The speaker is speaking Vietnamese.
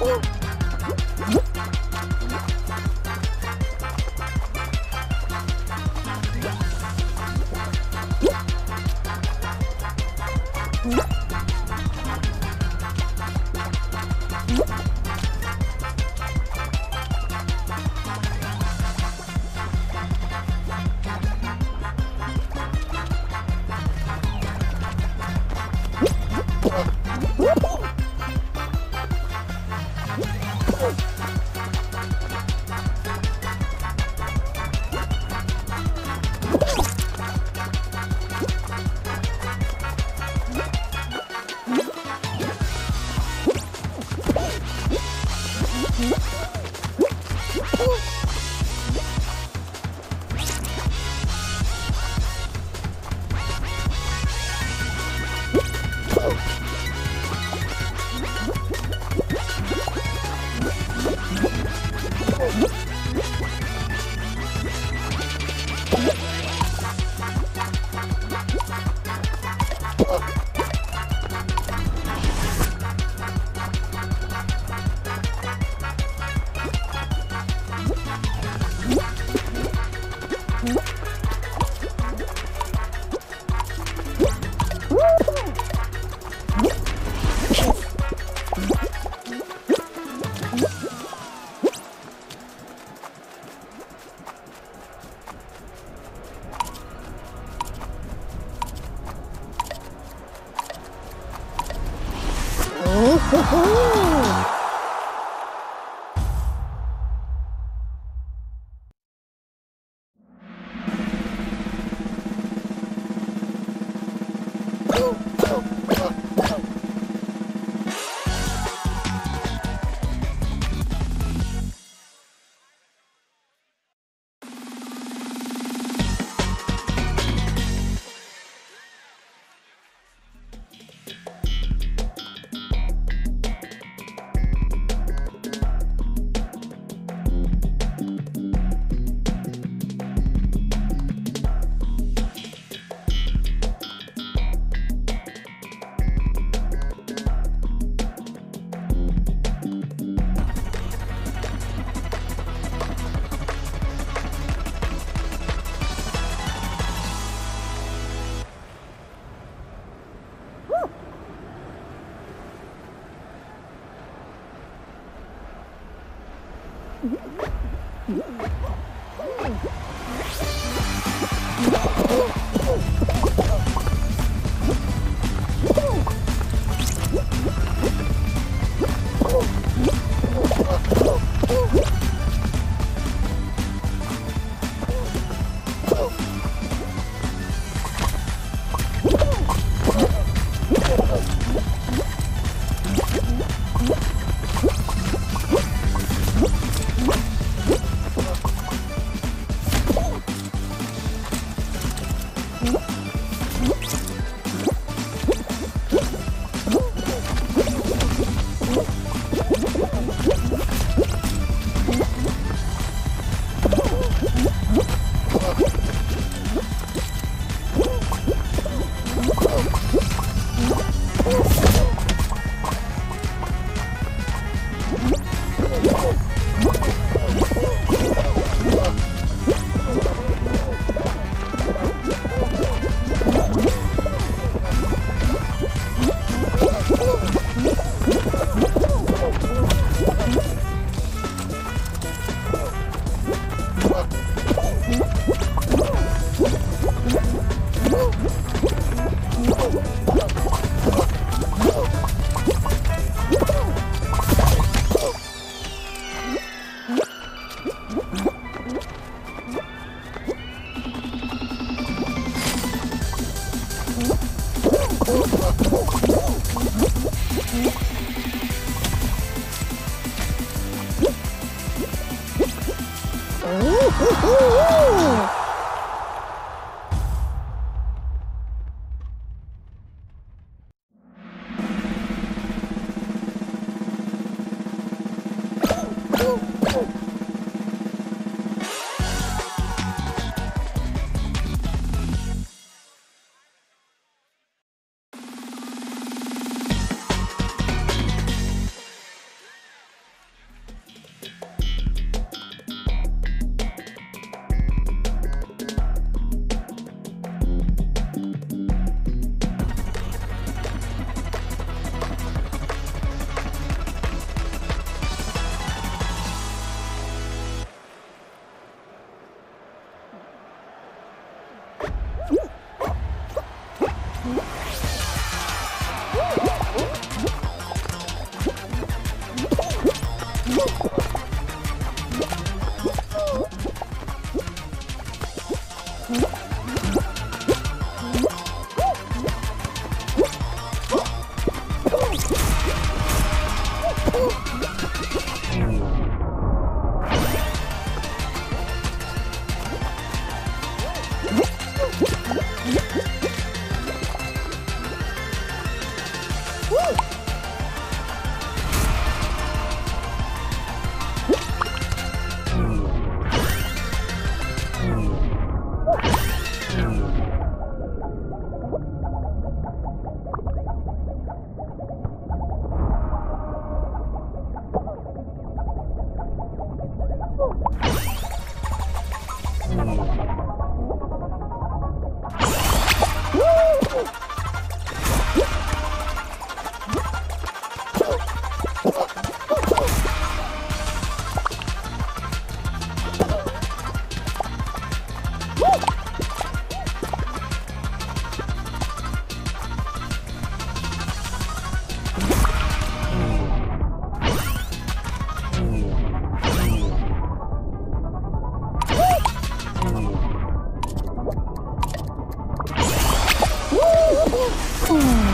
哦 Mm-hmm. ここ！Oh! 우후후후 Woo! ストうん。